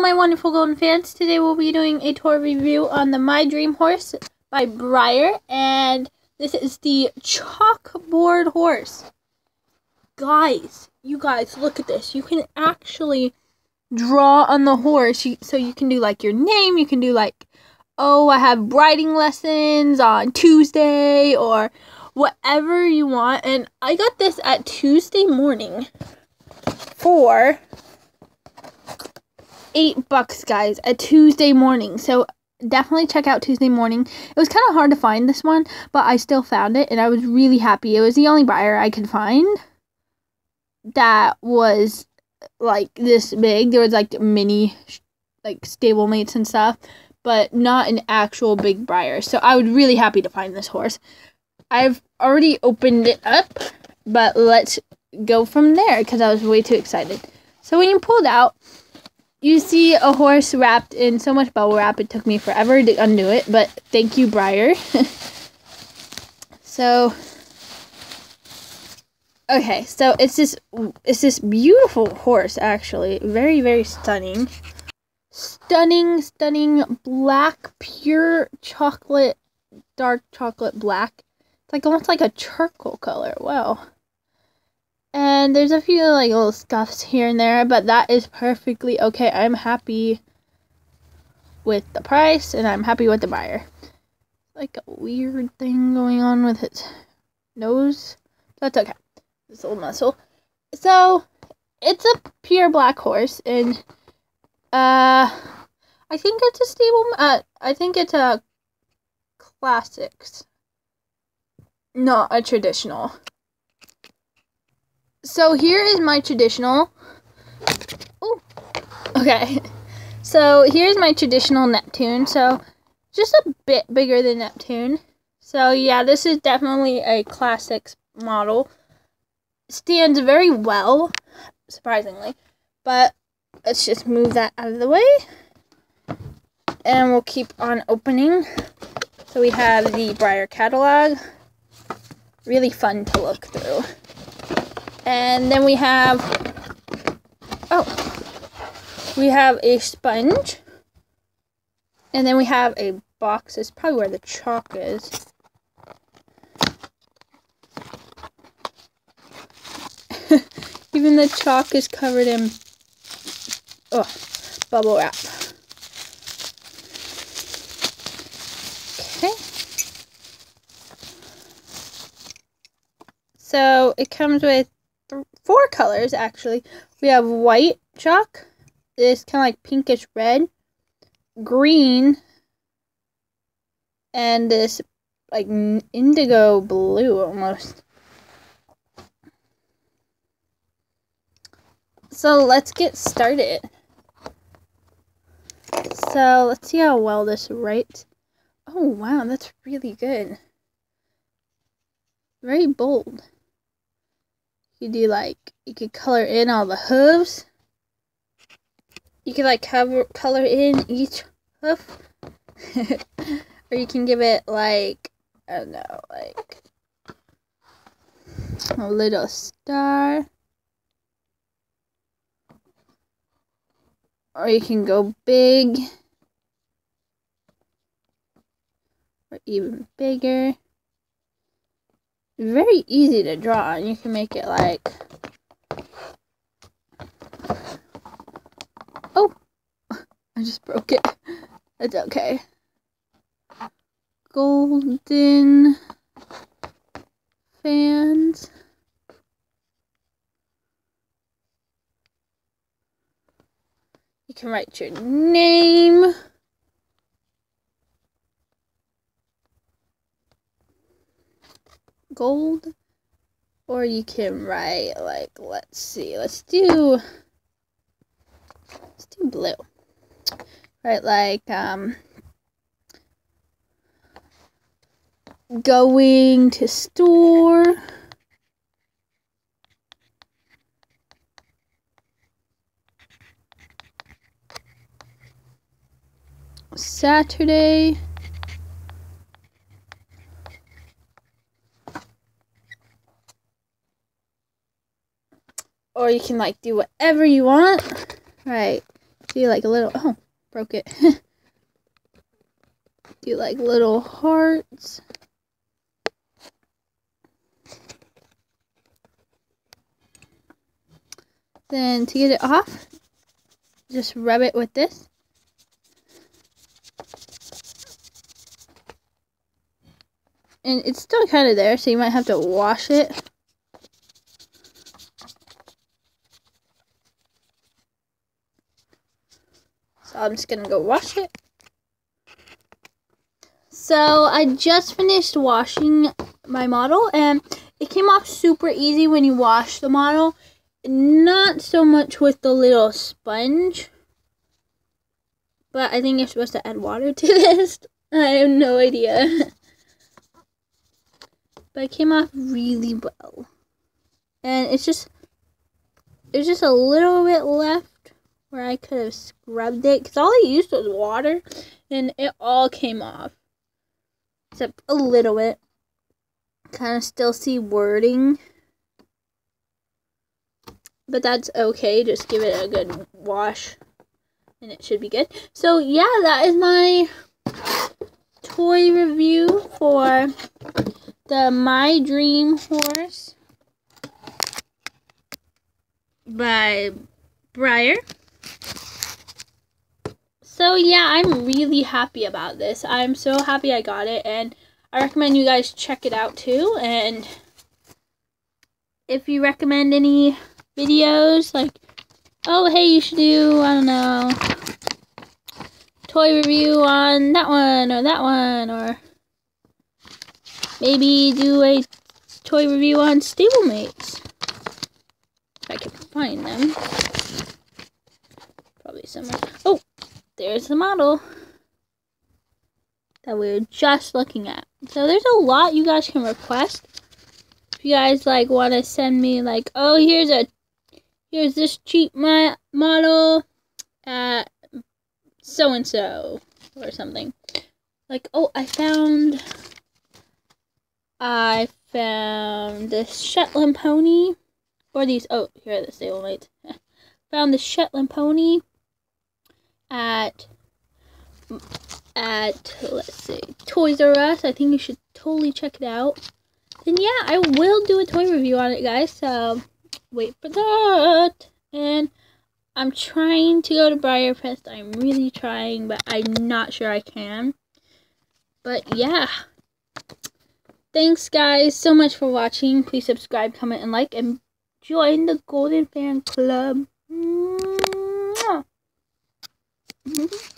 My wonderful golden fans. Today we'll be doing a tour review on the My Dream Horse by Breyer, and this is the chalkboard horse. Guys, you guys, look at this. You can actually draw on the horse, so you can do like your name. You can do like, oh, I have writing lessons on Tuesday, or whatever you want. And I got this at Tuesday morning for eight bucks, guys, a Tuesday morning. So definitely check out Tuesday morning. It was kind of hard to find this one, but I still found it, and I was really happy. It was the only Breyer I could find that was like this big. There was like mini, like stablemates and stuff, but not an actual big Breyer. So I was really happy to find this horse. I've already opened it up, but let's go from there because I was way too excited. So when you pulled out, you see a horse wrapped in so much bubble wrap, it took me forever to undo it, but thank you, Breyer. so, okay, so it's this, it's this beautiful horse, actually. Very, very stunning. Stunning, stunning black, pure chocolate, dark chocolate black. It's like almost like a charcoal color. Wow. And there's a few like little scuffs here and there, but that is perfectly okay. I'm happy with the price and I'm happy with the Breyer. Like a weird thing going on with his nose. That's okay. This little muscle. So it's a pure black horse and uh I think it's a stable uh I think it's a classics. Not a traditional. So here is my traditional. Oh, okay. So here's my traditional Neptune. So just a bit bigger than Neptune. So yeah, this is definitely a classics model. Stands very well, surprisingly. But let's just move that out of the way. And we'll keep on opening. So we have the Breyer catalog. Really fun to look through. And then we have, oh, we have a sponge. And then we have a box. It's probably where the chalk is. Even the chalk is covered in oh, bubble wrap. Okay. So it comes with four colors actually. We have white chalk, this kind of like pinkish red, green, and this like indigo blue almost. So let's get started. So let's see how well this writes. Oh wow, that's really good. Very bold. You do like you could color in all the hooves. You could like cover color in each hoof. or you can give it like I don't know, like a little star. Or you can go big. Or even bigger very easy to draw and you can make it like oh I just broke it. It's okay. Golden fans. You can write your name gold? Or you can write like let's see let's do let's do blue. Right like um going to store. Saturday or you can like do whatever you want. Right. Do like a little, oh, broke it. Do like little hearts. Then to get it off, just rub it with this. And it's still kind of there, so you might have to wash it. I'm just to go wash it. So I just finished washing my model and it came off super easy when you wash the model. Not so much with the little sponge. But I think you're supposed to add water to this. I have no idea. but it came off really well. And it's just, there's just a little bit left where I could have scrubbed it. Because all I used was water. And it all came off. Except a little bit. Kind of still see wording but that's okay. Just give it a good wash and it should be good. So yeah, that is my toy review for the My Dream Horse by Breyer. So yeah, I'm really happy about this. I'm so happy I got it and I recommend you guys check it out too and if you recommend any videos like, oh, hey, you should do, I don't know, toy review on that one or that one, or maybe do a toy review on stablemates. If I can find them. Somewhere. Oh, there's the model that we are just looking at. So there's a lot you guys can request. If you guys like want to send me like, oh, here's a here's this cheap my model at so and so or something. Like, oh, I found I found this Shetland pony or these oh, here are the stablemates. found the Shetland pony at at let's see Toys R Us. I think you should totally check it out. And yeah, I will do a toy review on it, guys. So wait for that. And I'm trying to go to BreyerFest. I'm really trying, but I'm not sure I can. But yeah. Thanks, guys, so much for watching. Please subscribe, comment, and like, and join the Golden Fan Club. Mm-hmm.